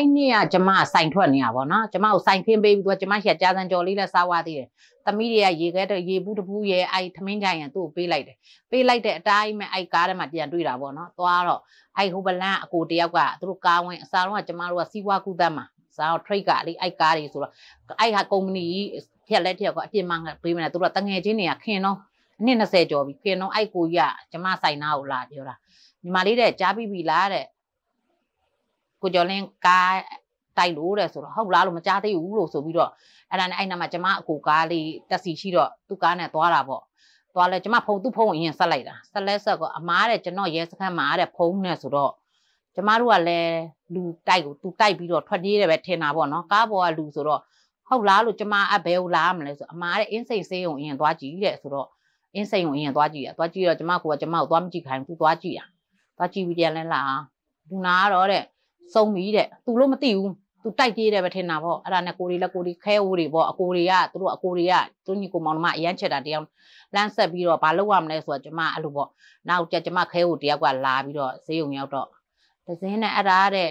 အဲ့နေ့ကကျမစိုင်ထွက်နေရပါတော့ကျမကိုစိုင်ခင်းပေးပြီးသူကကျမရှက်ကြားစံကြော်လေးလည်းစားဝါသေးတယ်သမီးတွေကရေခဲတဲ့ရေဘူးတပူးရဲ့အဲ့ထမင်းကြိုင်ရသူ့ကိုပေးလိုက်တယ်ပေးလိုက်တဲ့အတိုင်းမဲ့အဲ့ကားထဲမှာပြန်တွေ့တာပေါ့နော်သွားတော့အဲ့ဟိုဘလန်အကိုတယောက်ကသူတို့ကားဝင်အစားတော့ကျမတို့ကစီးပွားကူးသတ်မှာစားတော့ trade ကလေအဲ့ကားတွေဆိုတော့အဲ့ဟာကုမ္ပဏီဖြက်လက်ထက်ကအပြင်မှာပေးမယ်သူတို့ကတငယ်ချင်းတွေကခင်တော့အနှစ်20ကျော်ပြီခင်တော့အဲ့ကိုကြီးကကျမဆိုင်နာကိုလာပြောတာညီမလေးတဲ့ကြားပြီးပြီလားတဲ့ ကိုကျော်လင်းကားတိုက်လို့တဲ့ဆိုတော့ဟုတ်လားလို့မကြားသေးဘူးလို့ဆိုပြီးတော့အဲ့ဒါနဲ့အဲ့နာမှာကျမအကိုကားလေးတက်စီရှိတော့သူ့ကားနဲ့သွားတာပေါ့သွားလဲကျမဖုန်းသူ့ဖုန်းအရင်ဆက်လိုက်တာဆက်လဲဆက်ကအမားတဲ့ကျွန်တော်ရဲစခန်းမှာတဲ့ဖုန်းနဲ့ဆိုတော့ကျမတို့ကလည်းလူတိုက်ကိုသူတိုက်ပြီးတော့ထွက်ပြေးတယ်ပဲထင်တာပေါ့နော်ကားပေါ်ကလူဆိုတော့ဟုတ်လားလို့ကျမအဘဲကိုလာမလဲဆိုအမားတဲ့အင်းစိတ်ဆေးုံအရင်သွားကြည့်တဲ့ဆိုတော့အင်းစိတ်ုံအရင်သွားကြည့်ရသွားကြည့်တော့ကျမကကျမကိုသွားမကြည့်ခိုင်းဘူးသူသွားကြည့်ရသွားကြည့်ပြီးပြန်လဲလာလူနာကတော့တဲ့ စုံပြီးတဲ့သူလို့မသိဘူးသူတိုက်ပြေးတယ်ပဲထင်တာပေါ့အဲ့ဒါနဲ့ကိုရီလက်ကိုရီခဲအိုးတွေပေါ့အကိုတွေကသူတို့အကိုတွေကသူညီကိုမောင်နှမအရန်ချက်တာတယောက်လမ်းဆက်ပြီးတော့ဘာလုပ်ရမလဲဆိုတော့ကျမအဲ့လိုပေါ့နောက်ကျကျမခဲအိုးတယောက်ကလာပြီးတော့ဈေးုံရောက်တော့ဒဇင်းနဲ့အဲ့ဒါတဲ့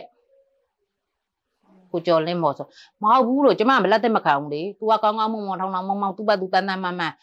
ကိုကျော်လင်းမော်ဆိုမဟုတ်ဘူးလို့ကျမမလက်သက်မခံဘူးလေ။ तू ကကောင်းကောင်းမွန်မွန်ထောင်းထောင်းမောင်မောင်သူ့ဘက်သူတန်းတန်းမန်းမန်း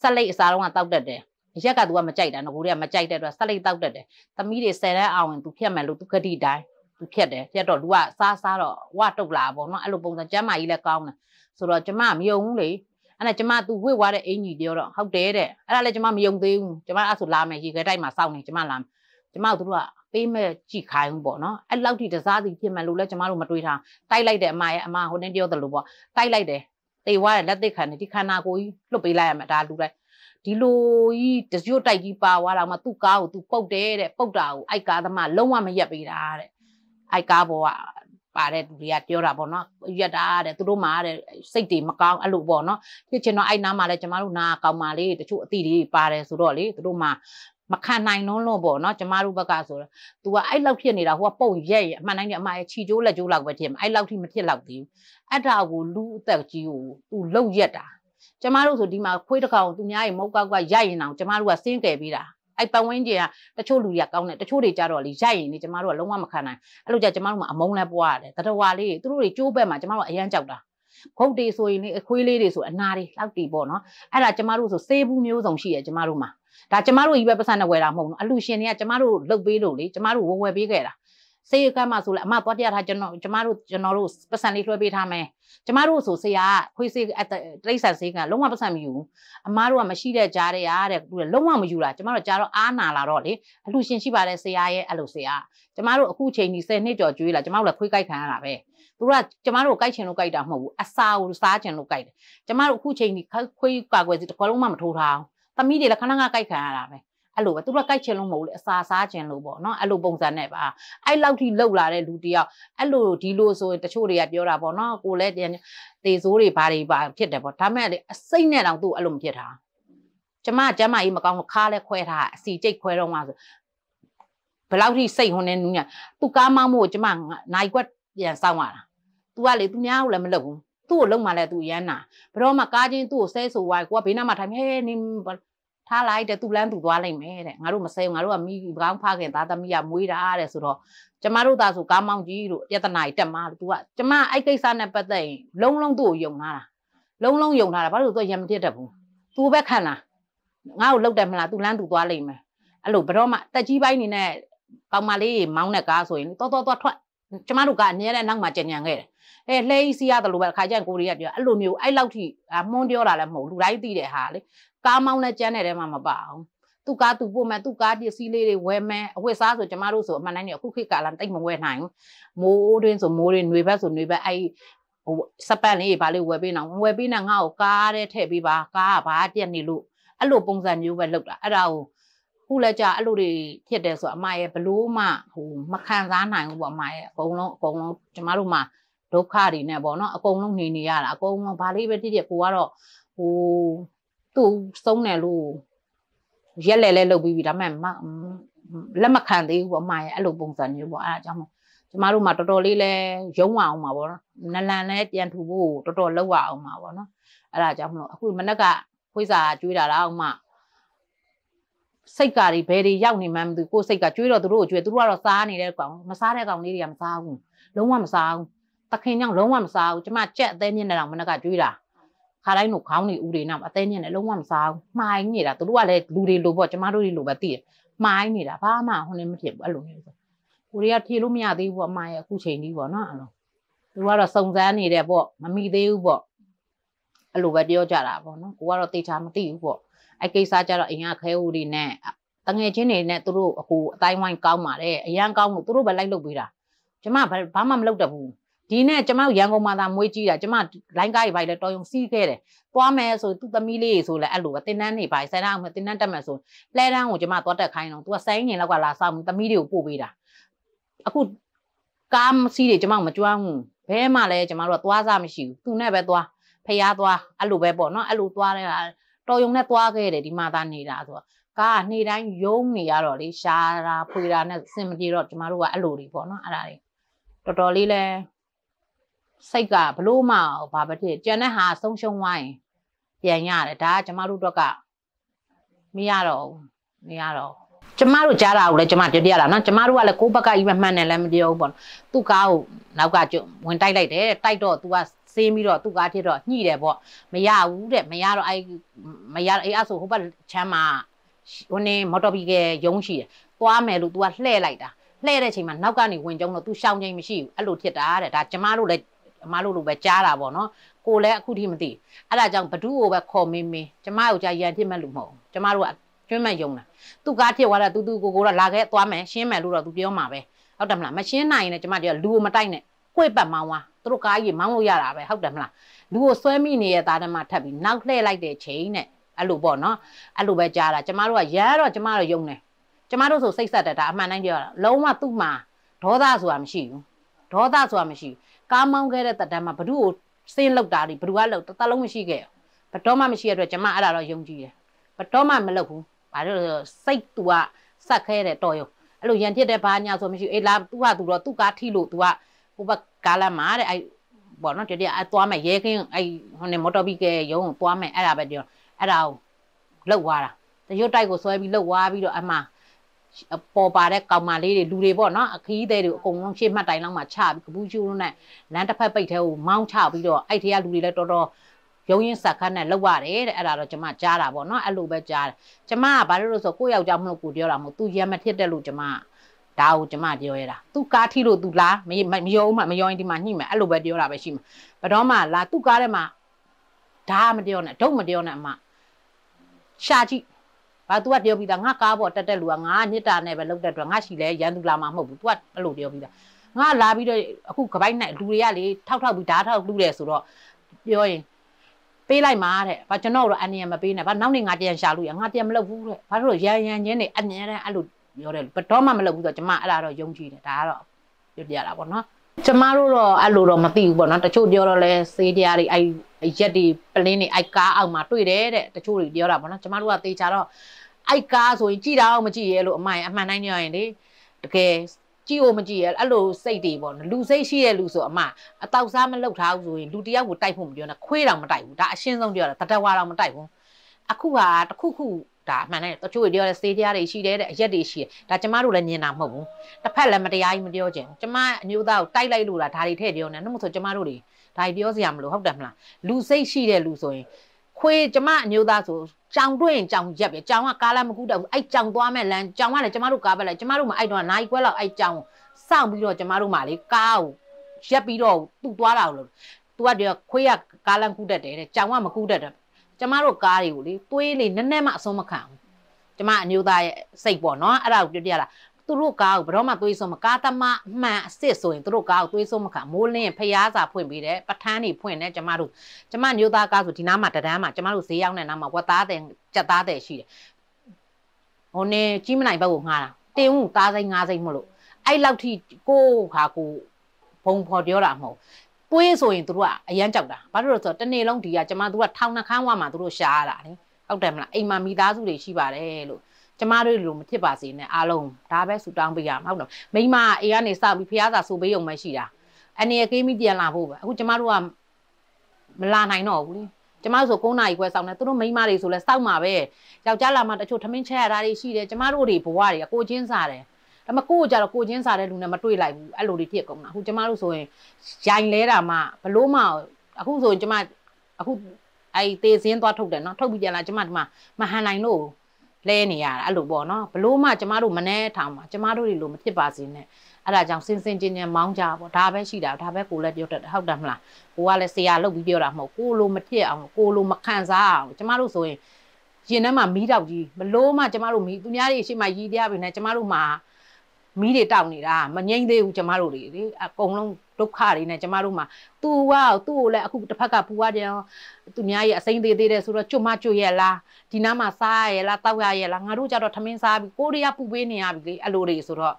ဆက်လိုက်အစားတော့တောက်တတ်တယ်။ရက်က तू ကမကြိုက်တာငကိုတွေကမကြိုက်တဲ့အတွက်ဆက်လိုက်တောက်တတ်တယ်။သမီးတွေဆယ်တန်းအောင်ရင် तू ဖြတ်မယ်လို့ तू ခတိတိုင်း သူဖြတ်တယ်ဖြတ်တော့လူကစားစားတော့ဝတုတ်လာပေါ့နော်အဲ့လိုပုံစံကျမ်းမာကြီးလည်းကောင်းတယ်ဆိုတော့ကျမမယုံဘူးလေအဲ့ဒါကျမသူဝစ်သွားတဲ့အင်ကြီးပြောတော့ဟုတ်တယ်တဲ့အဲ့ဒါလည်းကျမမယုံသေးဘူးကျမအဲ့ဆိုလာမယ်ရေခဲတိုက်မှာစောင့်နေကျမလာမယ်ကျမတို့ကပေးမဲ့ကြည့်ခိုင်းပေါ့နော်အဲ့လောက်ထိတစားစီဖြစ်မယ်လို့လည်းကျမတို့မတွေးထားတိုက်လိုက်တယ်အမရဲ့အမဟိုနေ့ပြောသလိုပေါ့တိုက်လိုက်တယ်တေဝါတဲ့လက်သိခံနေဒီခန္ဓာကိုယ်ကြီးလွတ်ပေးလိုက်ရမှာဒါလူလိုက်ဒီလိုကြီးတရွတ်တိုက်ကြီးပါသွားတော့မှသူ့ကားကိုသူပုတ်တယ်တဲ့ပုတ်တာကိုအိုက်ကားသမားလုံးဝမရက်ပေးတာတဲ့ အိုက်ကားပေါ်ကပါတဲ့သူတွေကပြောတာပေါ့နော်ရက်တာတဲ့သူတို့မှတဲ့စိတ်တွေမကောင်းအဲ့လိုပေါ့နော်ဖြစ်ချင်တော့အဲ့နားမှာလဲကျမတို့နာကောင်းပါလေတချို့အတိတွေပါတယ်ဆိုတော့လေသူတို့မှမခံနိုင်လုံးလို့ပေါ့နော်ကျမတို့ဘက်ကဆိုတော့ तू ကအဲ့လောက်ဖြစ်နေတာဟိုကပုံရက်ရအမှန်တိုင်းကအမရဲ့ခြီကျိုးလက်ကျိုးလောက်ပဲဖြစ်မှာအဲ့လောက်ထိမဖြစ်လောက်သေးဘူးအဲ့ဒါကိုလူအသက်ကြီးကို तू လှုပ်ရက်တာကျမတို့ဆိုဒီမှာခွေးတစ်ကောင်သူများရေမုတ်ကောက်ကရိုက်ရင်အောင်ကျမတို့ကစင်းကယ်ပေးတာ အဲ့ပတ်ဝန်းကျင်ကတချို့လူတွေကကောင်းတယ်တချို့တွေကြတော့လေရိုက်ရင်လေကျမတို့ကလုံးဝမခံနိုင်အဲ့လိုကြကျမတို့ကအမုန်းလဲပွားရတယ်တတဝါလေးသူတို့တွေကျိုးဘက်မှာကျမတို့အရန်ကြောက်တာဖုတ်တွေဆိုရင်လေအခွေးလေးတွေဆိုအနာတွေလောက်တီပေါ့နော်အဲ့ဒါကျမတို့ဆိုစေးဘူးမျိုးစုံရှိရကျမတို့မှာဒါကျမတို့ကြီးပဲပတ်စံနဲ့ဝယ်တာမဟုတ်ဘူးအလူရှင်တွေကကျမတို့လုတ်ပေးလို့လေကျမတို့ဝယ်ဝယ်ပေးခဲ့တာ စေးကမ်းမှာဆိုလဲအမသွားပြထားကျွန်တော်ကျမတို့ကျွန်တော်တို့ပတ်စံလေးလွှဲပေးထားမယ်ကျမတို့ဆိုဆရာခွေးစေးတိရစ္ဆာန်စေးကလုံးဝပတ်စံမယူဘူးအမတို့ကမရှိတဲ့ကြားတဲ့ရတဲ့သူလုံးဝမယူတာကျမတို့ကြားတော့အားနာလာတော့လေအလူရှင်ရှိပါတယ်ဆရာရဲ့အဲ့လိုဆရာကျမတို့အခုချိန်ကြီး10နှစ်ကျော်ကျွေးလာကျမတို့လည်းခွေးကြိုက်ခံရတာပဲသူကကျမတို့ကြိုက်ချင်လို့ကြိုက်တာမဟုတ်ဘူးအစာကိုစားချင်လို့ကြိုက်တယ်ကျမတို့အခုချိန်ကြီးခွေးကာကွယ်စီတစ်ခွက်လုံးမှမထိုးထားအောင်သမီးတွေလည်းခဏခဏကြိုက်ခံရတာပဲ အဲ့လိုပဲသူတို့ကကြိုက်ချင်လို့မဟုတ်လေအစာစားချင်လို့ပေါ့နော်အဲ့လိုပုံစံနဲ့ပါအဲ့လောက်ထိလှုပ်လာတဲ့လူတယောက်အဲ့လိုဒီလိုဆိုရင်တချို့တွေကပြောတာပေါ့နော်ကိုလည်းတေဆိုးတွေဘာတွေပါဖြစ်တယ်ပေါ့ဒါမဲ့လေအစိမ့်နဲ့တောင်သူ့အဲ့လိုမဖြစ်တာကျမကျမကြီးမကောင်းခါလဲခွဲထားအစီကြိတ်ခွဲတော့မှဆိုဘယ်လောက်ထိစိတ်ဟွန်းနေနူးညာသူကားမောင်းမို့ကျမနိုင်ကွက်ပြန်စောင်းရတာ तू ကလေသူများကိုလည်းမလုပ်ဘူးသူ့ကိုလုံမှလည်းသူရမ်းနာဘယ်တော့မှကားချင်းသူ့ကိုဆဲဆိုဝိုင်းကိုကဘေးနားမှာထိုင်ဟဲနေ ထားလိုက်တဲ့သူလန်းသူသွားလိုက်မယ်တဲ့ငါတို့မဆဲငါတို့ကမိကောင်းဖခင်သားသမီးကမွေးတာတဲ့ဆိုတော့ကျမတို့သားဆိုကားမောင်းကြီးတို့ပြဿနာကြီးတက်မှာလို့ तू ကကျမအဲ့ကိစ္စနဲ့ပတ်သက်ရင်လုံးလုံးသူ့ကိုယုံလာတာလုံးလုံးယုံလာတာဘာလို့ तू ရံမဖြစ်တတ်ဘူး तू ပဲခံလားငါ့ကိုလှုပ်တယ်မလား तू လန်းသူသွားလိုက်မယ်အဲ့လိုဘယ်တော့မှတက်ကြီးပိုင်းနေနဲ့ကောင်မလေးမောင်းတဲ့ကားဆိုရင်တော်တော်တော်ထွက်ကျမတို့ကအမြဲတမ်းနောက်မှကြံညံခဲ့တယ်အဲလှဲကြီးစီးရတယ်လို့ပဲခါကျရင်ကိုရီးယားပြောအဲ့လိုမျိုးအဲ့လောက်ထိမွန်းပြောတာလည်းမဟုတ်လူတိုင်းသိတဲ့ဟာလေ ကားမောင်းနဲ့ကျန်းတဲ့ထဲမှာမပါအောင်သူကားသူပို့မယ်သူကားပစ္စည်းလေးတွေဝယ်မယ်အဝတ်စားဆိုကျမတို့ဆိုအမှန်တိုင်းနေအခုခေတ်ကာလတိတ်မဝယ်နိုင်ဘူးမိုးတွင်းဆိုမိုးတွင်းຫນွေဘက်ဆိုຫນွေဘက်အဲ့ဟိုစပန့်လေးဘာလေးဝယ်ပေးနော်ဝယ်ပေးနေငါ့ကိုကားတဲ့ထည့်ပေးပါကားကဘာပြက်နေလို့အဲ့လိုပုံစံမျိုးပဲလုပ်တာအဲ့ဒါကိုခုလည်းကြာအဲ့လိုတွေဖြစ်တယ်ဆိုအမရဲ့ဘလို့မှဟိုမခံစားနိုင်ဘူးပေါ့အမရဲ့အကုန်လုံးအကုန်လုံးကျမတို့မှဒုက္ခတွေနဲ့ပေါ့နော်အကုန်လုံးနေနေရတာအကုန်လုံးဘာလေးပဲတိတိကိုကတော့ဟို သူ့ဆုံးတယ်လို့ရက်လဲလဲလုပ်ပြီးပြီဒါပေမဲ့လက်မခံသေးဘူးပေါ့အမရဲ့အဲ့လိုပုံစံမျိုးပေါ့အဲ့ဒါကြောင့်မို့ကျမတို့မှတော်တော်လေးလဲရုံးအောင်ပါပေါ့နော်နလန်လဲပြန်ထူဖို့တော်တော်လောက်အောင်ပါပေါ့နော်အဲ့ဒါကြောင့်မလို့အခုမနက်ကခွေးစာကျွေးတာတော့မှစိတ်ကာတွေဘယ်တွေရောက်နေမှန်းမသိကိုယ်စိတ်ကကျွေးတော့သူတို့ကိုကျွေးသူတို့ကတော့စားနေတဲ့ကောင်မစားတဲ့ကောင်လေးတွေကမစားဘူးလုံးဝမစားဘူးတခင်ကြောင့်လုံးဝမစားဘူးကျမကြက်အသေးမြင့်နေတော့မနက်ကကြွေးတာ ခါတိုင်းတို့ခေါင်းနေဦးတွေနောက်အသေးမြင့်နေလုံးဝမစားဘူးမှားနေတာသူတို့ကလည်းလူတွေလိုပေါ့ကျမတို့တွေလိုပဲသိတယ်မှားနေတာဘာမှဟိုနေမဖြစ်ဘူးအဲ့လိုမျိုးဆိုကိုရီးယားဖြေလို့မရသေးဘူးပေါ့အမရဲ့အခုချိန်ကြီးပေါ့နော်အဲ့လိုသူကတော့စုံစမ်းနေတယ်ပေါ့မမိသေးဘူးပေါ့အဲ့လိုပဲပြောကြတာပေါ့နော်ကိုကတော့တေချာမသိဘူးပေါ့အဲ့ကိစ္စကြတော့အရင်ကခဲဦးတွေနဲ့တငယ်ချင်းတွေနဲ့သူတို့အခုအတိုင်းဝိုင်းကောင်းပါတယ်အရန်ကောင်းလို့သူတို့ပဲလိုက်လုပ်ပေးတာကျမဘာမှမလုပ်တတ်ဘူး ဒီနဲ့ကျမရန်ကုန်မှာသာမွေးကြည့်တာကျမလိုင်းကားကြီးပိုင်းလဲတော်ရုံစီးခဲ့တယ်သွားမယ်ဆိုသူ့သမီးလေးဆိုလဲအဲ့လိုပဲတင်တန်းနေပိုင်းဆယ်တန်းအောင်တင်တန်းတက်မယ်ဆိုလဲတန်းကိုကျမသွားတက်ခိုင်းတော့ तू ကစိုင်းငင်လောက်ကလာစောင့်သမီးတွေကိုပို့ပေးတာအခုကားစီးတွေကျမမကြွမ်းဘူးဘဲမှလည်းကျမတို့ကသွားစားမရှိဘူးသူနဲ့ပဲသွားဖျားသွားအဲ့လိုပဲပေါ့နော်အဲ့လိုသွားတဲ့တော်ယုံနဲ့သွားခဲ့တယ်ဒီမှာသားနေတာဆိုတော့ကားနေ့တိုင်းယုံနေရတော့လေရှားတာဖွေတာနဲ့စင်မပြေတော့ကျမတို့ကအဲ့လိုတွေပေါ့နော်အဲ့ဒါတွေတော်တော်လေးလဲ စိတ်ကဘလို့မှဘာပဲဖြစ်ကြံတဲ့ဟာဆုံးရှုံးသွားရင်ပြန်ရတယ်ဒါကကျမတို့တော့ကမရတော့ဘူးမရတော့ကျမတို့ကြားတာကိုလည်းကျမပြောပြရတာနော်ကျမတို့ကလည်းကိုယ့်ဘက်ကကြီးပဲမှန်တယ်လည်းမပြောဘူးပေါ့သူ့ကားကိုနောက်ကဝင်တိုက်လိုက်တယ်တိုက်တော့ तू ကစင်းပြီးတော့သူ့ကားဖြစ်တော့ညှိတယ်ပေါ့မရဘူးတဲ့မရတော့အဲ့မရအဲ့အဆိုဟိုဘက်ချမ်းမှာဟိုနေမော်တော်ဘီကရုံးရှိတယ်သွားမယ်လို့ तू ကလှဲ့လိုက်တာလှဲ့တဲ့အချိန်မှာနောက်ကနေဝင်ကြုံတော့ तू ရှောင်းချင်းမရှိဘူးအဲ့လိုဖြစ်တာတဲ့ဒါကျမတို့လည်း အမတို့လိုပဲကြားတာပေါ့နော်ကိုလည်းအခုထိမသိအဲ့ဒါကြောင့်ဘဒုကိုပဲခေါ်မင်းမင်းကျမတို့ကြာရန်ဖြစ်မဲ့လူမဟုတ်ကျမတို့ကကျွမ်းမဲ့ယုံတာသူကားဖြစ်သွားတာတူတူကိုကိုတော့လာခဲ့သွားမယ်ရှင်းမယ်လို့တော့သူပြောမှာပဲဟုတ်တယ်မလားမရှင်းနိုင်ရင်လည်းကျမတို့ကလူကိုမတိုက်နဲ့ခွေ့ပတ်မောင်းသွားသူတို့ကားကြီးမောင်းလို့ရတာပဲဟုတ်တယ်မလားလူကိုဆွဲမိနေတဲ့သားဓမ္မထပ်ပြီးနောက်လှည့်လိုက်တဲ့ချိန်နဲ့အဲ့လိုပေါ့နော်အဲ့လိုပဲကြားတာကျမတို့ကရမ်းတော့ကျမတို့ယုံတယ်ကျမတို့ဆိုစိတ်ဆက်တယ်ဒါအမှန်တိုင်းပြောတာလုံးဝသူ့မှာဒေါသဆိုတာမရှိဘူး ဒေါသဆိုတာမရှိဘူးကားမောင်းခဲ့တဲ့တတန်းမှာဘ누구ကိုစင်းလောက်တာဒီဘ누구ကလောက်တလုံးမရှိခဲ့ဘတော်မှမရှိရတဲ့အတွက်ကျမအဲ့ဒါတော့ယုံကြည်တယ်ဘတော်မှမလုပ်ဘူးဘာလို့စိတ်သူကစက်ခဲတယ်တော်ရုံအဲ့လိုရန်ဖြစ်တဲ့ဘာညာဆိုမရှိအေးလားသူကသူတော့သူကထိလို့သူကဟိုဘက်ကားလမ်းမှာတဲ့အဲ့ဘောနော်တတိယအသွားမယ်ရဲခင်းအဲ့ဟိုနေမော်တော်ဘီကရုံးသွားမယ်အဲ့ဒါပဲပြောအဲ့ဒါကိုလှုပ်သွားတာတရွတ်တိုက်ကိုဆွဲပြီးလှုပ်သွားပြီးတော့အမှ ပေါ်ပါတဲ့ကောင်မလေးတွေလူတွေပေါ့နော်အခီးသေးတွေအကုန်လုံးရှေ့မှတ်တိုင်လောက်မှချပြီးကပူးကျူးလုံးနဲ့လမ်းတစ်ဖက်ပိတ်ထဲကိုမောင်းချပြီးတော့အဲ့ထဲကလူတွေလည်းတော်တော်ရုံရင်းဆက်ခတ်နဲ့လောက်ရတယ်တဲ့အဲ့ဒါတော့ကျမကြားတာပေါ့နော်အဲ့လိုပဲကြားတယ်ကျမကဘာလို့လို့ဆိုကိုယ့်ယောက်ျားမလို့ကိုပြောတာမဟုတ်သူရမထစ်တဲ့လို့ကျမဒါကိုကျမပြောရတာသူကားထီလို့သူလားမမရောမှမရောရင်ဒီမှာညှိမယ်အဲ့လိုပဲပြောတာပဲရှိမှာဘယ်တော့မှလာသူကားထဲမှာဒါမပြောနဲ့ဒုတ်မပြောနဲ့အမရှာကြည့် ဘာ तू ကပြောပြီးသားငါကားပေါ်တက်တက်လူကငါညစ်တာနဲ့ပဲလုတ်တဲ့အတွက်ငါရှိလဲရန်သူလာမှာမဟုတ်ဘူး तू ကအဲ့လိုပြောပြီးသားငါလာပြီးတော့အခုကပိုက်နဲ့လူတွေကလေထောက်ထောက်ပြီးဓာတ်ထောက်လူတယ်ဆိုတော့ပြောရင်ပေးလိုက်မှာတဲ့ဘာကျွန်တော်တို့အန်နီယမပေးနဲ့ဘာနောက်နေ့ငါပြန်ရှာလို့ရငါပြန်မလုပ်ဘူးတဲ့ဘာလို့ရန်ရန်ချင်းနေအမြဲတမ်းအဲ့လိုပြောတယ်ဘတော်မှမလုပ်ဘူးဆိုတော့ကျမအဲ့ဒါတော့ယုံကြည်တယ်ဒါကတော့ပြောပြရတာပေါ့နော် ကျမတို့တော့အဲ့လိုတော့မသိဘူးပေါ့နော်တချို့ပြောတော့လဲစေးတရားတွေအဲ့ရက်တွေပလင်းတွေအဲ့ကားအောက်မှာတွေ့တယ်တဲ့တချို့တွေပြောတာပေါ့နော်ကျမတို့ကတေချာတော့အဲ့ကားဆိုရင်ကြည်တာအောင်မကြည်ရဲလို့အမှန်အမှန်တိုင်းပြောရင်လေတကယ်ကြည့်ဖို့မကြည့်ရအဲ့လိုစိတ်တွေပေါ့လူစိတ်ရှိတဲ့လူဆိုအမအတောက်စားမလုပ်ထားဘူးဆိုရင်လူတယောက်ကိုတိုက်ဖို့မပြောနဲ့ခွေးတောင်မတိုက်ဘူးဒါအရှင်းဆုံးပြောတာတတဝါတောင်မတိုက်ဘူးအခုဟာတခုခု ဒါအမှန်နဲ့တချို့ပြောတဲ့စေးတရားတွေရှိတယ်တဲ့အရက်တွေရှိတယ်ဒါကျမတို့လည်းမြင်တာမဟုတ်ဘူးတစ်ဖက်လည်းမတရားကြီးမပြောချင်ကျမအမျိုးသားကိုတိုက်လိုက်လို့လားဒါတွေထည့်ပြောနေနှုတ်ဆိုကျမတို့တွေဒါပြောစရာမလိုဟုတ်တယ်မလားလူစိတ်ရှိတဲ့လူဆိုရင်ခွေးကျမအမျိုးသားဆိုကြောင်တွေ့ရင်ကြောင်ရက်ပဲကြောင်ကကားလည်းမကူတော့ဘူးအဲ့ကြောင်သွားမဲ့လမ်းကြောင်ကလည်းကျမတို့ကားပဲလိုက်ကျမတို့မှအဲ့တော့နိုင်ခွဲလောက်အဲ့ကြောင်စောင့်ပြီးတော့ကျမတို့မှလေကားကိုရက်ပြီးတော့သူ့သွားတာလို့သူကတည်းကခွေးကကားလမ်းကူးတတ်တယ်တဲ့ကြောင်ကမကူးတတ်တယ် ကျမတို့ကားတွေကိုလေသွေးလေနည်းနည်းမှအဆုံးမခံဘူးကျမအမျိုးသားရဲ့စိတ်ပေါ့နော်အဲ့ဒါကိုပြောပြတာသူတို့ကားကိုဘယ်တော့မှသွေးဆုံးမကားသမားအမှန်အစ်စ်ဆိုရင်သူတို့ကားကိုသွေးဆုံးမခံမိုးလင်းဖျားစာဖွင့်ပေးတယ်ပထန်းတွေဖွင့်တယ်ကျမတို့ကျမမျိုးသားကားဆိုဒီနားမှာတဒန်းမှာကျမတို့ဈေးရောက်တဲ့နားမှာဝက်သားတဲ့ကြက်သားတဲ့ရှိတယ်ဟိုနေကြီးမနိုင်ဘက်ကိုငှားတာတင်းဦးသားစိမ့်ငါးစိမ့်မလို့အဲ့လောက်ထိကိုခါကိုဘုံဖော်ပြောတာမဟုတ် ပွေးဆိုရင်သူတို့ကအရန်ကြောက်တာဘာလို့လဲဆိုတော့တနေ့လုံးဒီကကျမတို့ကထောင်နှခမ်းဝါမှာသူတို့ရှားရတာလေဟုတ်တယ်မလားအိမ်မှာမိသားစုတွေရှိပါတယ်လို့ကျမတို့လိုမဖြစ်ပါစေနဲ့အားလုံးဒါပဲဆူတောင်းပေးရမှာဟုတ်တယ်မိမအေးကနေစပြီးဖះစာဆိုပေးုံမှရှိတာအနေအကေးမိပြန်လာဖို့ပဲအခုကျမတို့ကမလာနိုင်တော့ဘူးလေကျမတို့ဆို9နာရီခွဲစောင့်နေသူတို့မိန်းမတွေဆိုလဲစောင့်မှာပဲယောက်ျားလာမှတချို့ထမင်းချက်ရတာတွေရှိတယ်ကျမတို့တွေဘဝတွေကကိုချင်းစားတယ် ဒါပေမဲ့ကိုယ့်ကိုကြတော့ကိုချင်းစားတဲ့လူနဲ့မတွေ့လိုက်ဘူးအဲ့လိုတွေဖြစ်ကုန်တာအခုကျမတို့ဆိုရင်ရိုင်လဲတာမှဘလို့မှအခုဆိုရင်ကျမအခုအဲ့တေးစင်းသွားထုတ်တယ်နော်ထုတ်ပြီးကြလားကျမဒီမှာမဟန်နိုင်လို့လဲနေရတာအဲ့လိုပေါ့နော်ဘလို့မှကျမတို့မနှဲထောင်မှာကျမတို့တွေလိုမဖြစ်ပါစေနဲ့အဲ့ဒါကြောင့်စင်စင်ချင်းချင်းမောင်းကြပေါ့ဒါပဲရှိတာဒါပဲကိုလည်းပြောတတ်တယ်ဟုတ်တယ်မလားကိုကလည်းဆရာလုပ်ပြီးပြောတာမဟုတ်ကိုလိုမဖြစ်အောင်ကိုလိုမခံစားအောင်ကျမတို့ဆိုရင်ရင်ထဲမှာမီးတောက်ကြီးမလို့မှကျမတို့မီးသူများတွေရှိမှရည်တရားပြီနဲ့ကျမတို့မှာ မီးတွေတောက်နေတာမငြိမ့်သေးဘူးကျမတို့တွေလေအကုန်လုံးဒုက္ခတွေနဲ့ကျမတို့မှာသူကသူ့ကိုလည်းအခုတစ်ဖက်ကပူရတယ်သူများရဲ့အစိမ့်သေးသေးတယ်ဆိုတော့ကျွတ်မကျွတ်ရဲ့လားဒီနားမှာစားရရဲ့လားတောက်ရရဲ့လားငါတို့ကြတော့ထမင်းစားပြီးကိုရီးယားပူပေးနေရပြီလေအဲ့လိုတွေဆိုတော့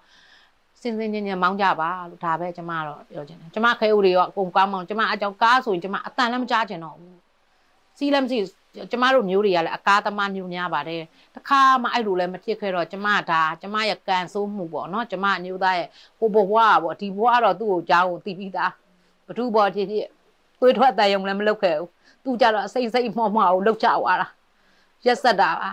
စင်စင်ချင်းချင်းမောင်းကြပါလို့ဒါပဲကျမတော့ပြောချင်တယ်ကျမခဲဦးတွေရောအကုန်ကောင်းမောင်းကျမအကြောင်းကားဆိုရင်ကျမအတန်လည်းမကြားချင်တော့ဘူး စီးလည်းမစီးကျမတို့မျိုးတွေကလည်းအကားသမားမျိုးများပါတယ်တခါမှအဲ့လိုလည်းမဖြစ်ခဲ့တော့ကျမဒါကျမရဲ့ကန်ဆိုးမှုပေါ့နော်ကျမအမျိုးသားရဲ့ကိုဘဘွားပေါ့ဒီဘွားတော့သူ့ကိုကြောင်းကိုတီးပြီးသားဘသူဘောဖြစ်ဖြစ်သွေးထွက်တန်ယုံလည်းမလုပ်ခဲ့ဘူးသူကြတော့အစိမ့်စိမ့်မော့မော့ကိုလှုပ်ချသွားတာရက်ဆက်တာပါ